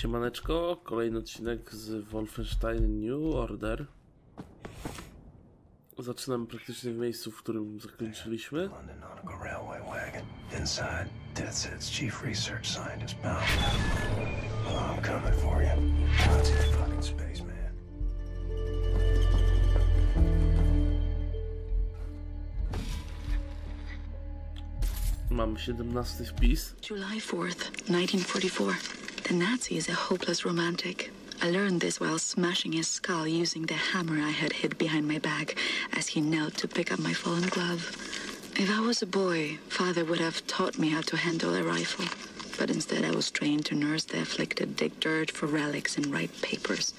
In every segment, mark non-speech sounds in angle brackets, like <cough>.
Siemaneczko, kolejny odcinek z Wolfenstein New Order. Zaczynamy praktycznie w miejscu, w którym zakończyliśmy. Mamy 17 wpis. July 4th, 1944. The Nazi is a hopeless romantic. I learned this while smashing his skull using the hammer I had hid behind my back as he knelt to pick up my fallen glove. If I was a boy, father would have taught me how to handle a rifle. But instead, I was trained to nurse the afflicted, dig dirt for relics, and write papers.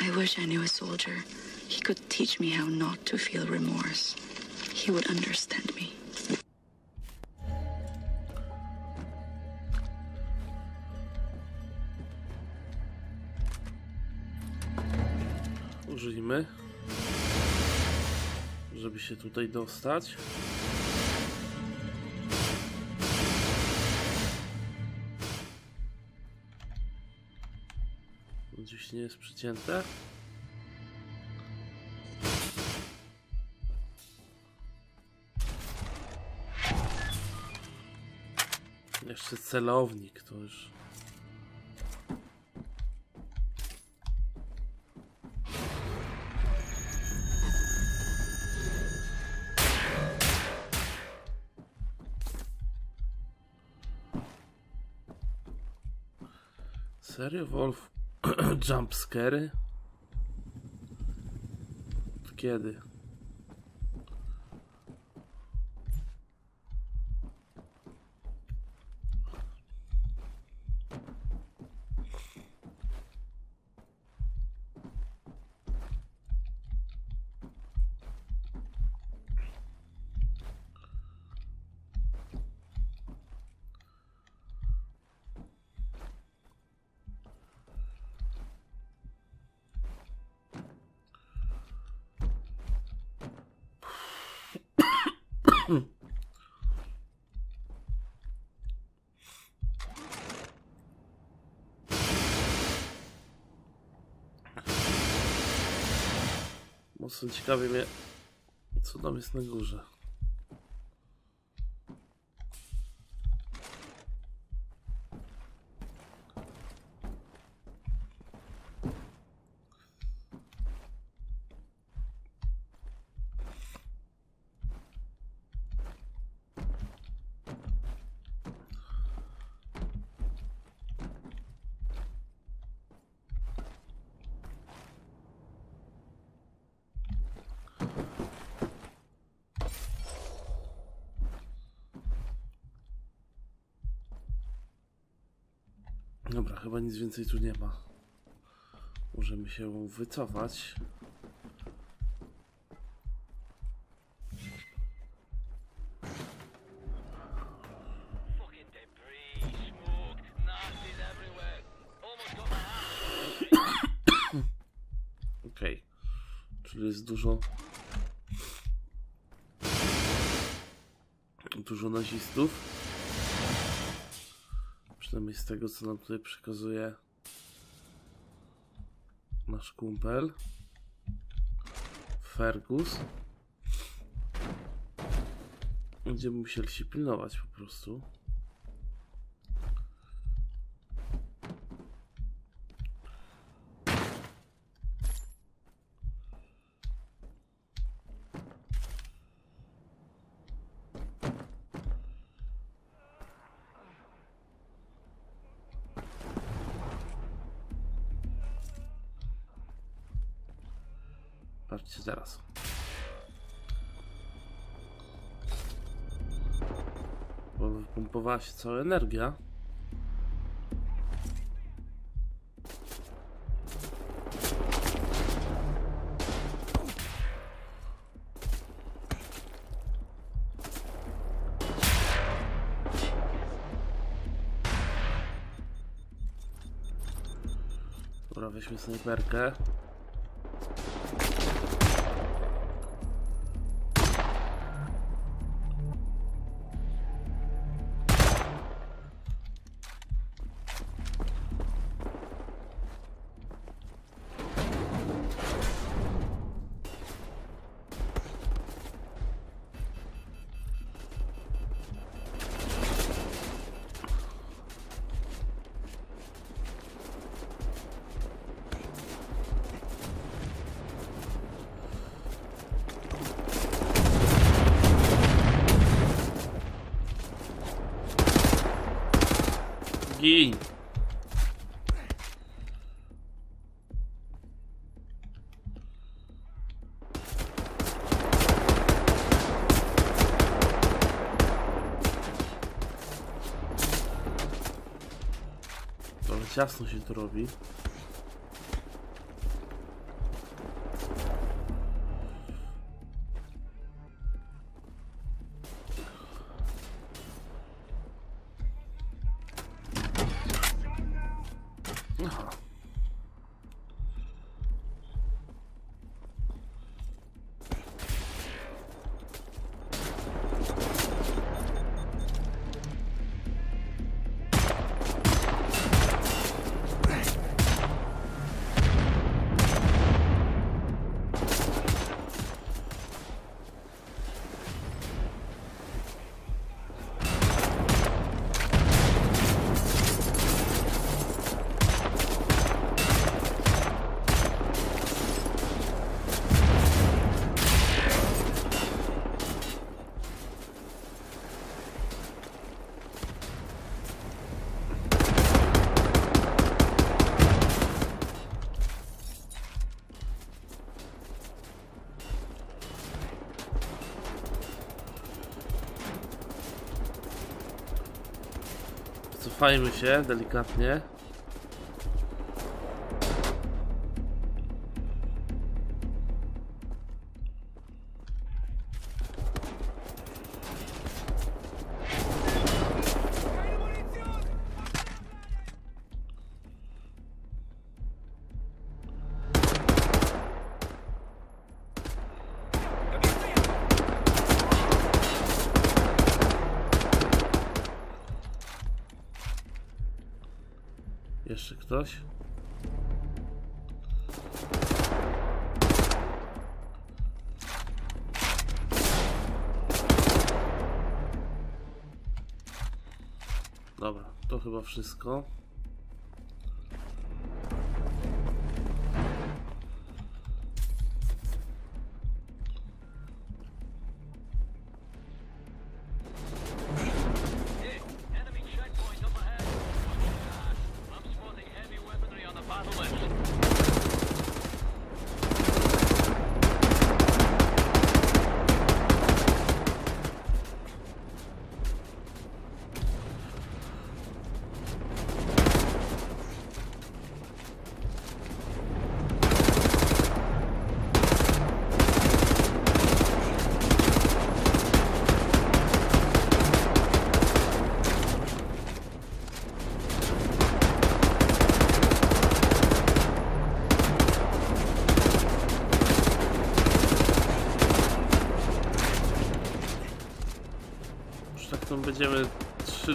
I wish I knew a soldier. He could teach me how not to feel remorse. He would understand me. Użyjmy. Żeby się tutaj dostać. Gdzieś nie jest przycięte. Jeszcze celownik to już. Serio, Wolf? <clears throat> Jumpscary? Kiedy? Mocno ciekawie mnie, co tam jest na górze. Dobra, chyba nic więcej tu nie ma. Możemy się wycofać. <coughs> Okej. Czyli jest dużo. Dużo nazistów. Przynajmniej z tego, co nam tutaj przekazuje nasz kumpel. Fergus. Będziemy musieli się pilnować po prostu. Patrzcie teraz. Bo wypompowała się cała energia. Dobra, weźmy snajperkę. Gin! Ale ciasno się tu robi. Cofajmy się delikatnie. Wszystko.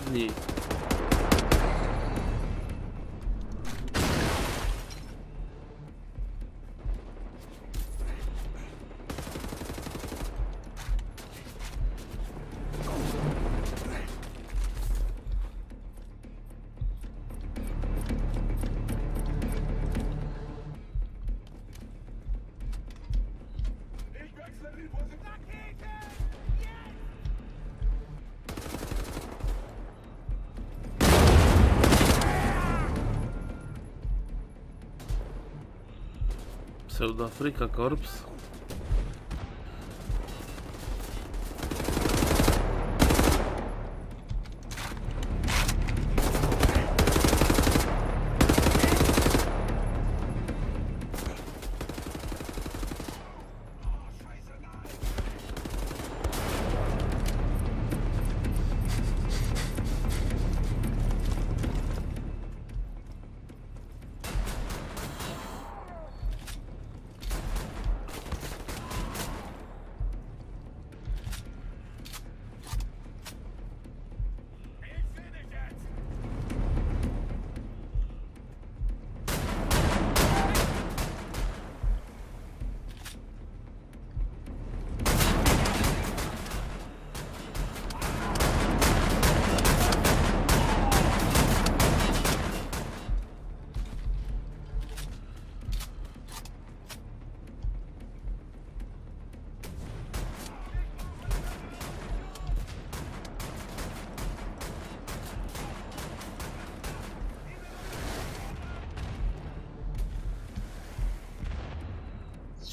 你 Pseudo Africa Corps.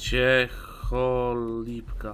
Ciecholipka.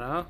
Dobra.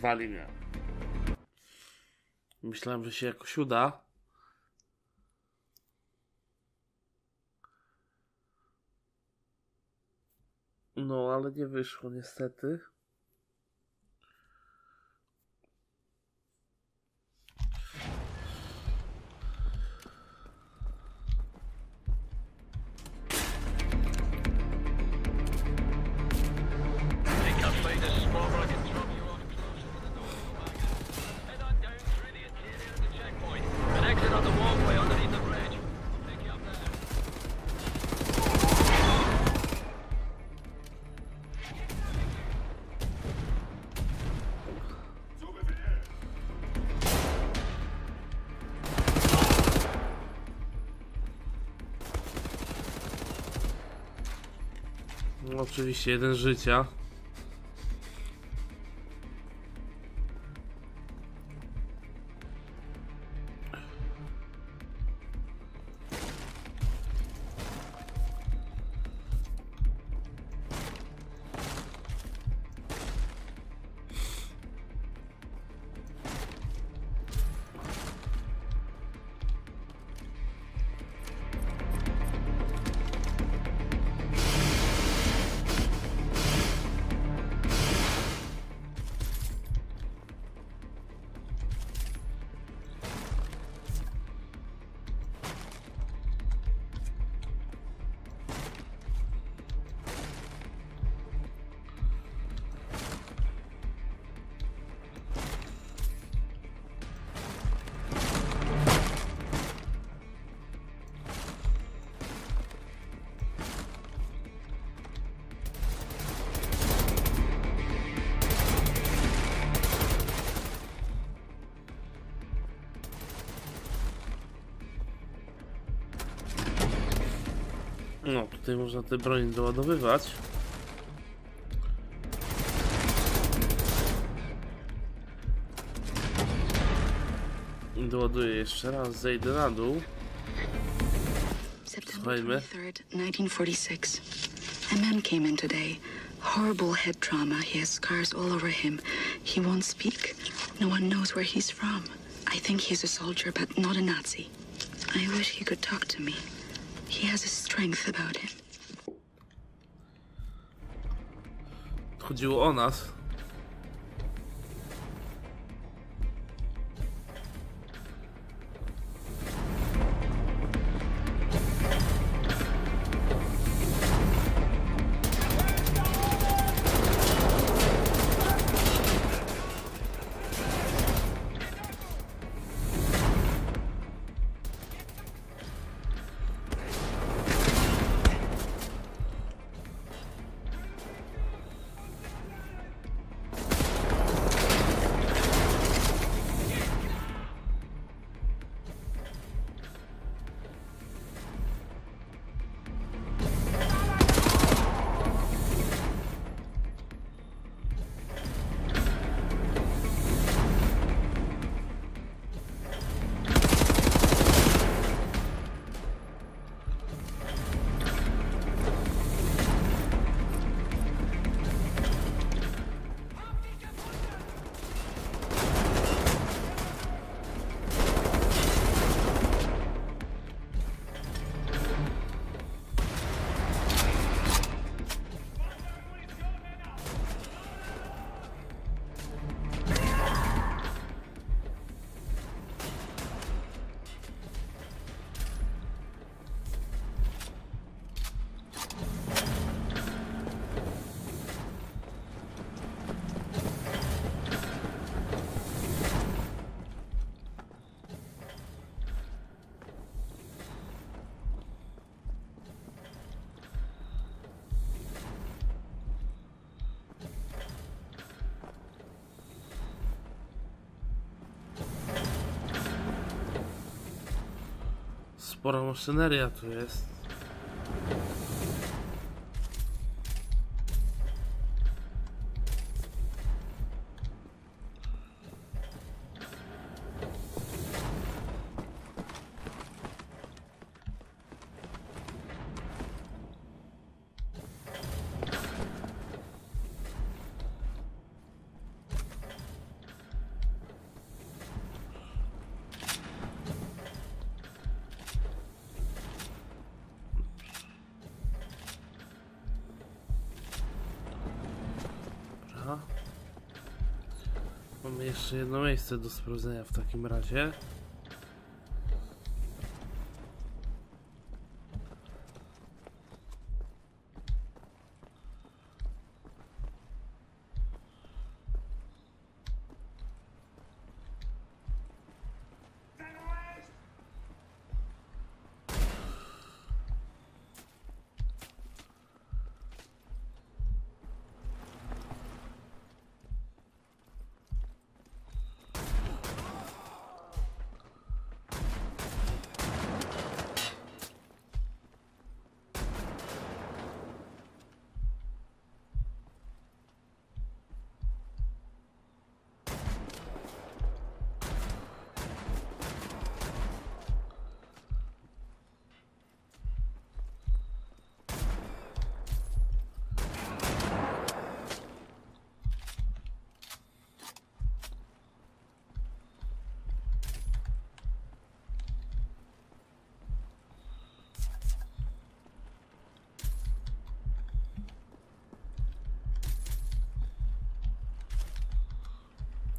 Dorwali mnie. Myślałem, że się jakoś uda. No, ale nie wyszło niestety. Oczywiście jeden życia. Tutaj można te broń doładowywać. Doładuję jeszcze raz, zejdę na dół. Słuchajmy. 23rd, 1946. A man came in today. Horrible head trauma. He has scars all over him. He won't speak. No one knows where he's from. I think he's a soldier, but not a Nazi. I wish he could talk to me. He has a strength about him. Chodziło o nas. Spora maszyneria tu jest. Mamy jeszcze jedno miejsce do sprawdzenia w takim razie.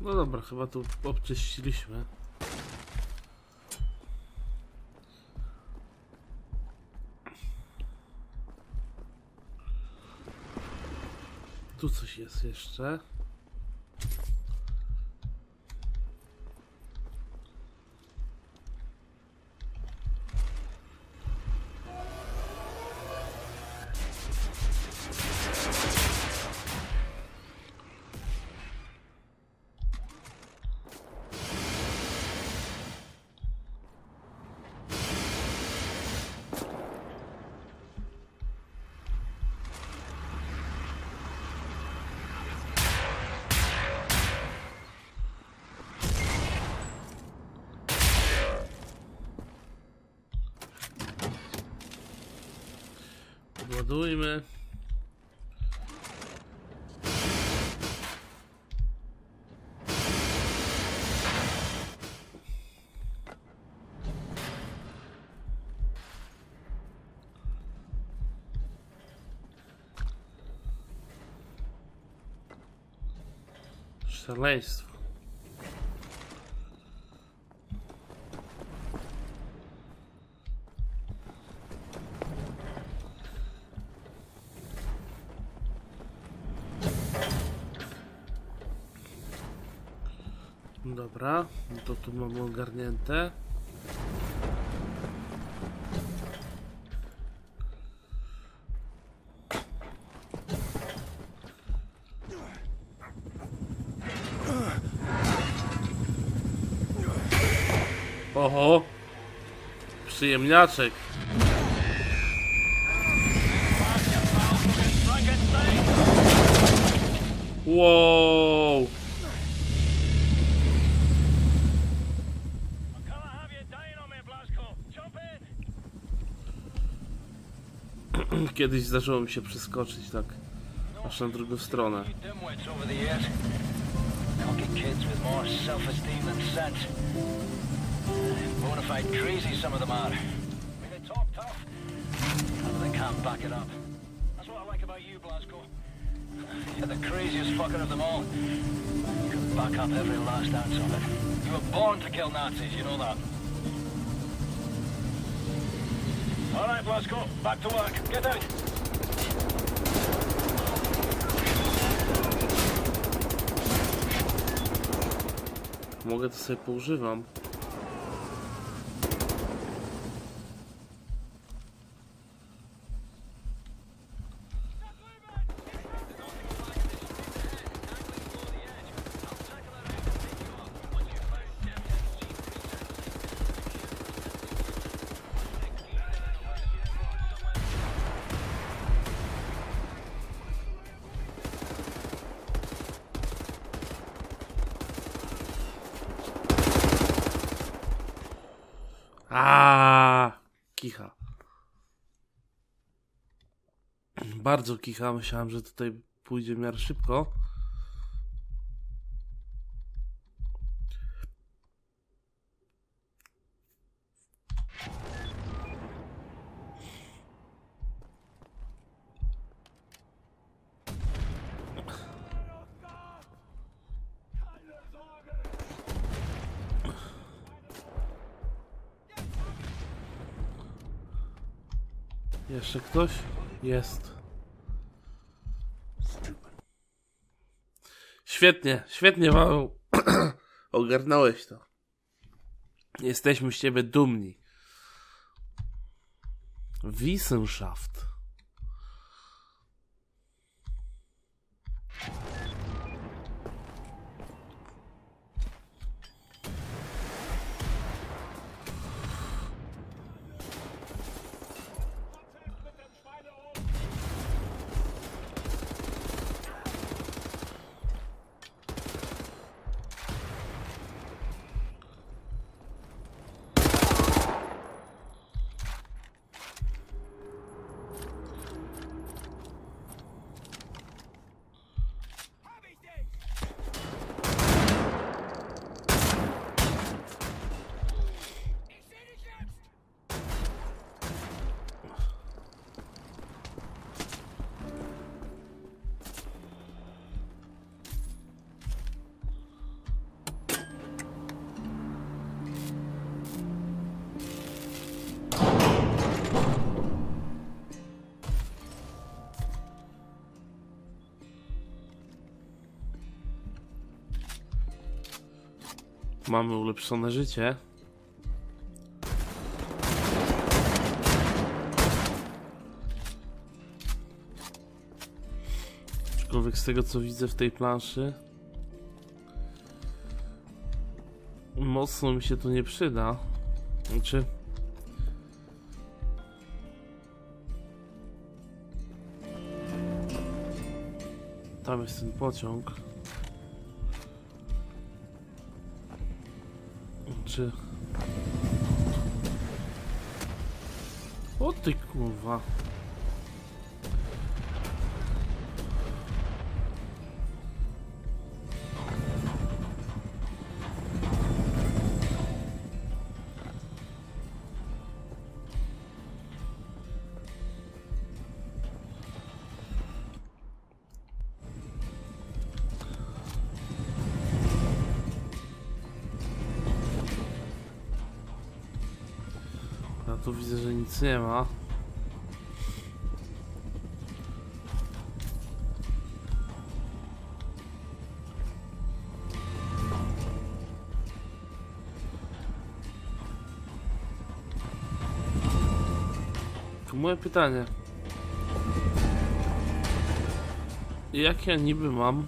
No dobra, chyba tu obczyściliśmy. Tu coś jest jeszcze. Szaleństwo. Dobra, to tu mamy ogarnięte. Jump in. <clears throat> Kiedyś zdarzyło mi się przeskoczyć tak aż na drugą stronę. You dimwits over the years. Cocky kids with more self-esteem than sense. Bona fide crazy some of them are. Mean, they talk tough, but they can't back it up. That's what I like about you, Blasco. You're the craziest fucker of them all. You can back up every last ounce of it. You were born to kill Nazis, you know that. All right, Blasco, back to work. Get out. Mogę to sobie poużywam. Bardzo kicha. Myślałem, że tutaj pójdzie w miarę szybko. Jeszcze ktoś? Jest. Świetnie, świetnie Paweł. <clears throat> Ogarnąłeś to. Jesteśmy z ciebie dumni. Wissenschaft. Mamy ulepszone życie. Aczkolwiek z tego co widzę w tej planszy mocno mi się to nie przyda. Znaczy Tam jest ten pociąg. Czy... O ty kurwa. Nie ma. Tu moje pytanie. Jak ja niby mam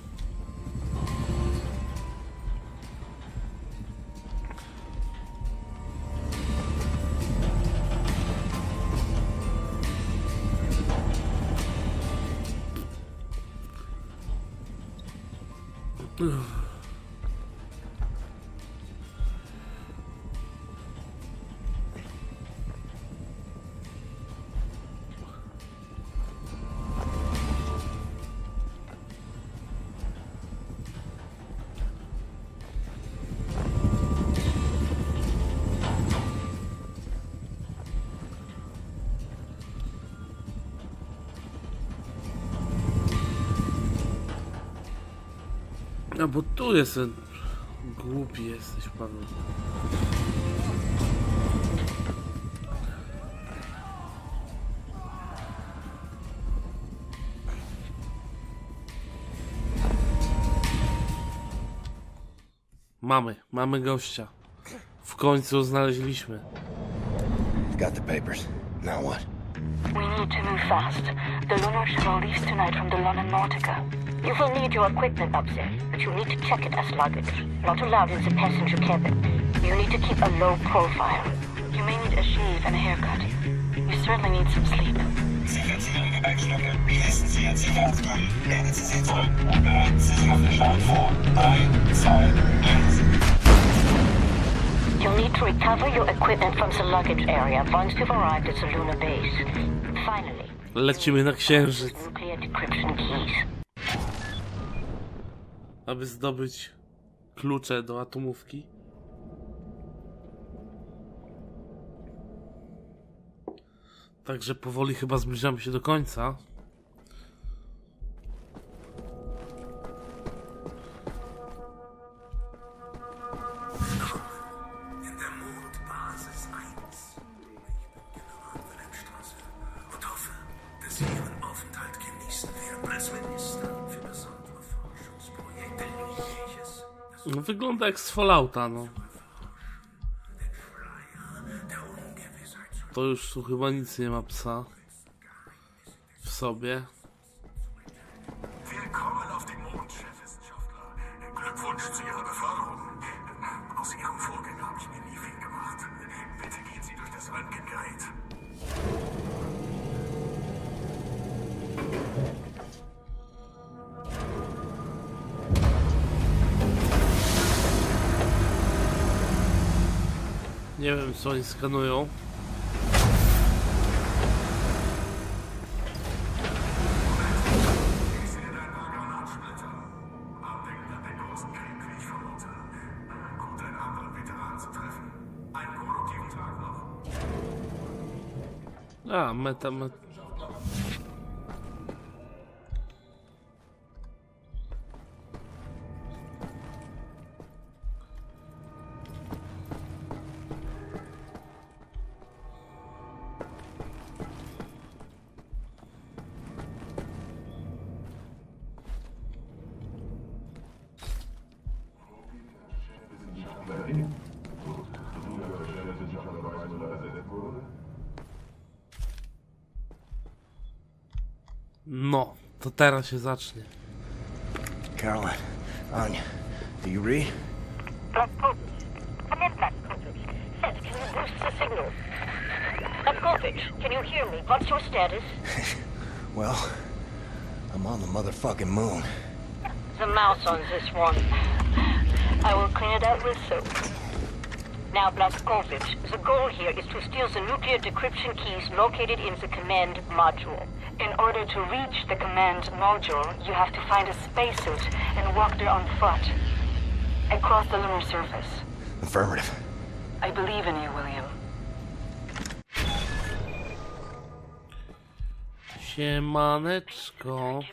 tu jest. Głupi jesteś, Paweł. Mamy, mamy gościa. W końcu znaleźliśmy. Got the papers. Now what? We need to move fast. The lunar shuttle leaves tonight from the London Nautica. You will need your equipment up there, but you need to check it as luggage. Not allowed in the passenger cabin. You need to keep a low profile. You may need a shave and a haircut. You certainly need some sleep. Sicherheitsstücke. Wie heißen Sie Ihren Sicherheitsmann? Lehnen Sie sich zurück und bereiten sich auf den Start vor. 3, 2, 1. You'll need to recover your equipment from the luggage area once you've arrived at the lunar base. Finally, Lecimy na księżyc, nuclear decryption keys. Aby zdobyć klucze do atomówki. Także powoli chyba zbliżamy się do końca. No, wygląda jak z Fallouta, no. To już tu chyba nic nie ma psa w sobie. Willkommen auf dem Mond, Chefwissenschaftler. Glückwunsch zu Nie wiem co oni skanują. A, meta, meta. Teraz się zacznie. Caroline, Anya, do you read? Blazkowicz. Come in, Blazkowicz. Seth, can you boost the signal? Blazkowicz, can you hear me? What's your status? <laughs> Well, I'm on the motherfucking moon. The mouse on this one. I will clean it out with soap. Now, Blazkowicz, the goal here is to steal the nuclear decryption keys located in the command module. In order to reach the command module, you have to find a spacesuit and walk there on foot. Across the lunar surface. Affirmative. I believe in you, William. Siemaneczko.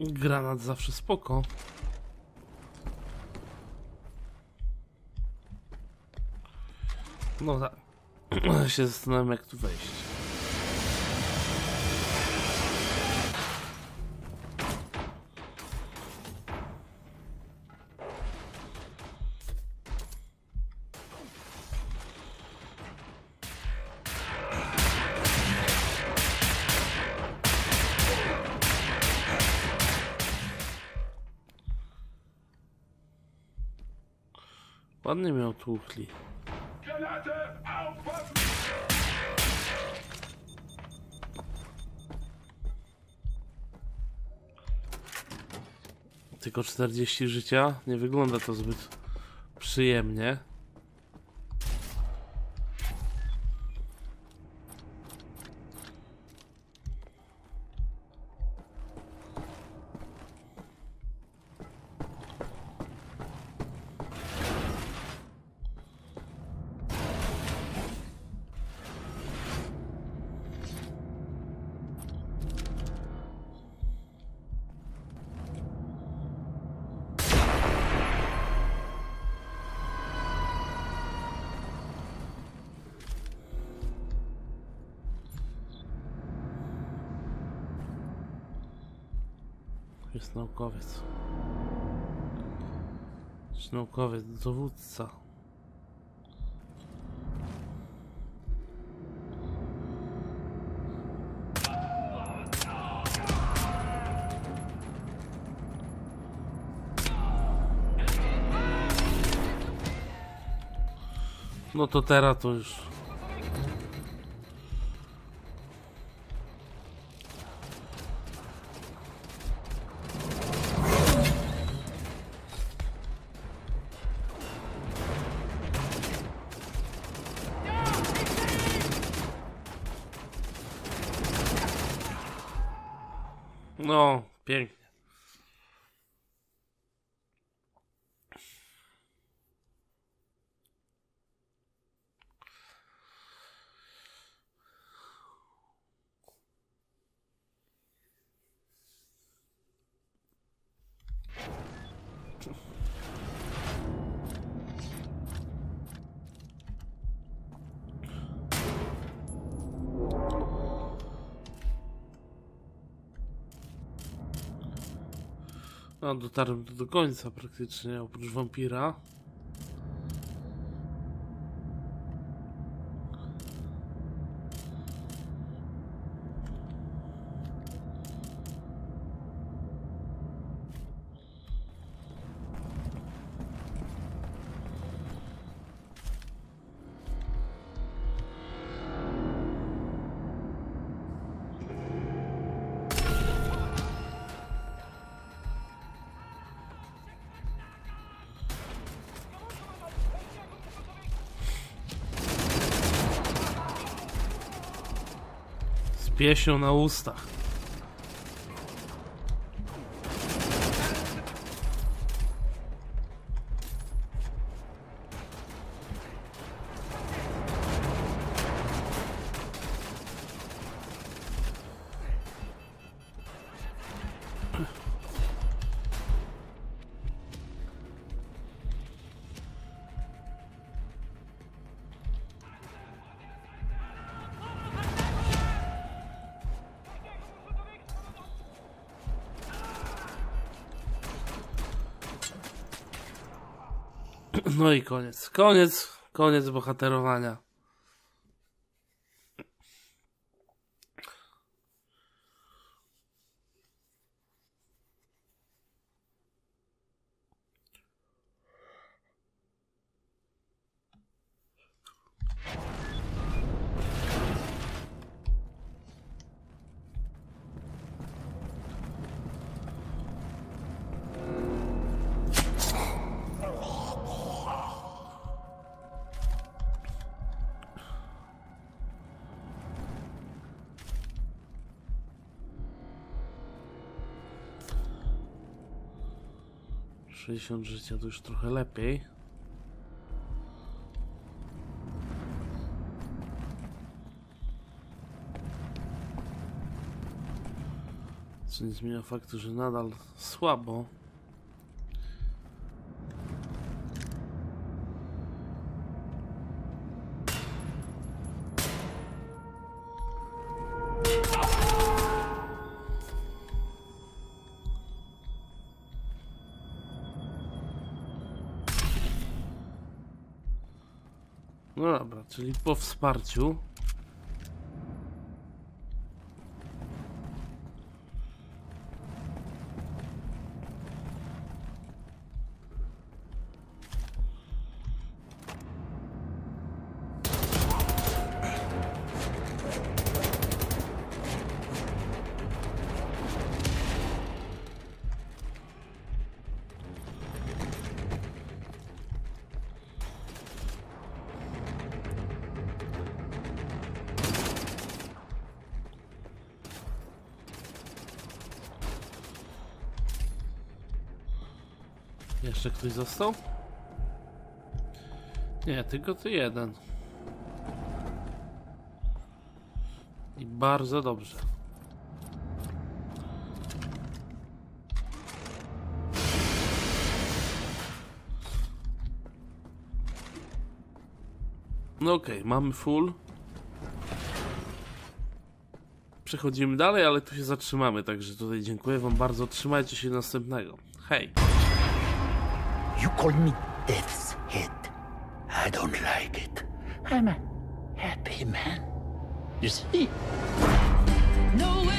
Granat zawsze spoko. No tak. <clears throat> się zastanawiam jak tu wejść. Ładnie miał tłukli. Tylko 40 życia? Nie wygląda to zbyt przyjemnie. Naukowiec. Czy naukowiec, dowódca. No to teraz to już. No, No, dotarłem do końca praktycznie, oprócz wampira. Z pieśnią na ustach. No i koniec. Koniec. Koniec bohaterowania. Sześćdziesiąt życia to już trochę lepiej. Co nie zmienia faktu, że nadal słabo. Czyli po wsparciu. Jeszcze ktoś został? Nie, tylko ty jeden. I bardzo dobrze. No okej, mamy full. Przechodzimy dalej, ale tu się zatrzymamy, także tutaj dziękuję wam bardzo. Trzymajcie się następnego. Hej! You call me Death's Head. I don't like it. I'm a happy man. You see? Nowhere